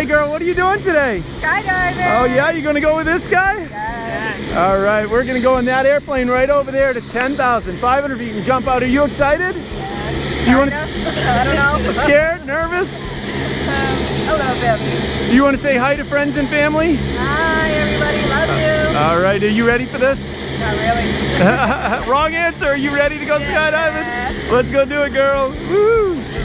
Hey girl, what are you doing today? Skydiving. Oh yeah, you gonna go with this guy? Yes. All right, we're gonna go in that airplane right over there to 10,500 feet and jump out. Are you excited? yes. Do you want to? I don't know. Scared? Nervous? Um, a little bit. Do you want to say hi to friends and family? Hi, everybody. Love you. All right, are you ready for this? Not really. Wrong answer. Are you ready to go Yes. skydiving? Let's go do it, girl. Woo!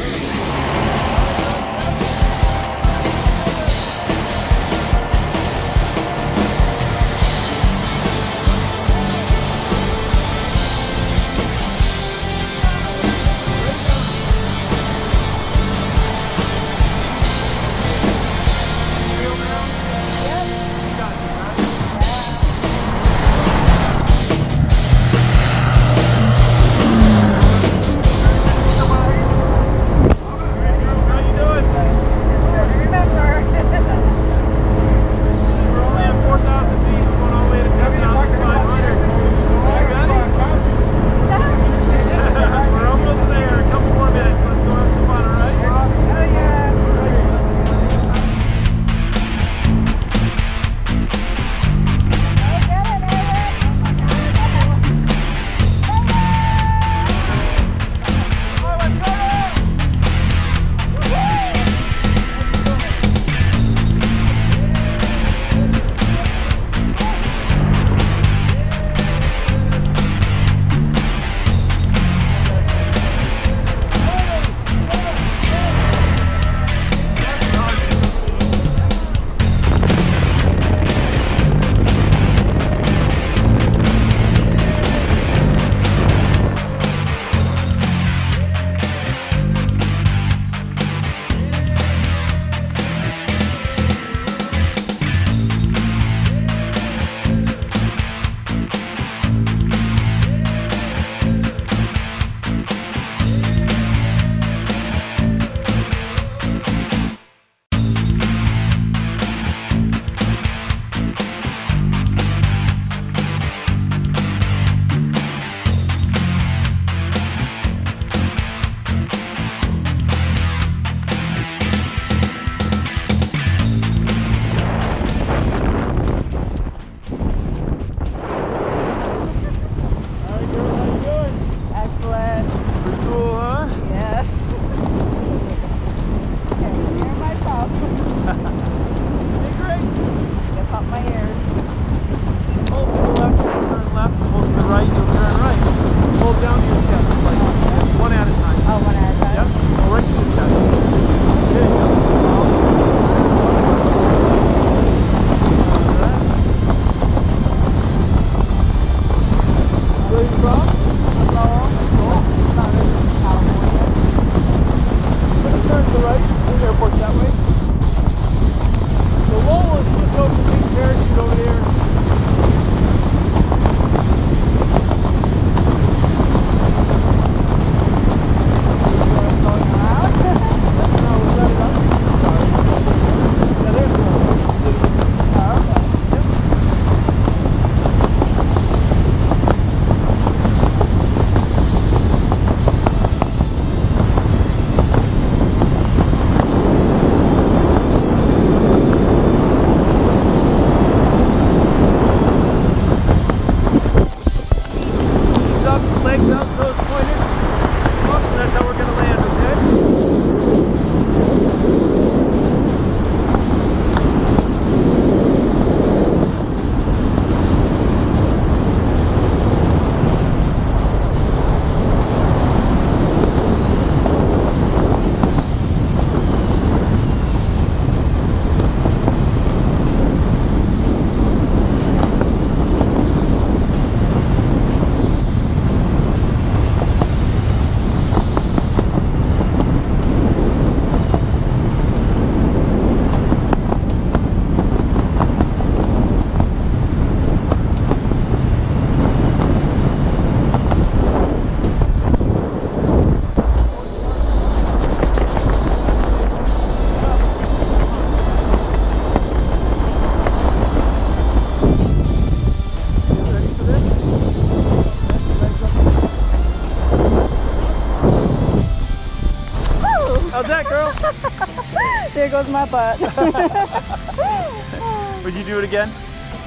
there goes my butt. Would you do it again?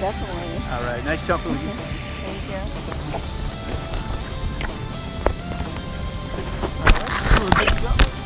Definitely. All right, nice jumping. Thank you. All right, cool.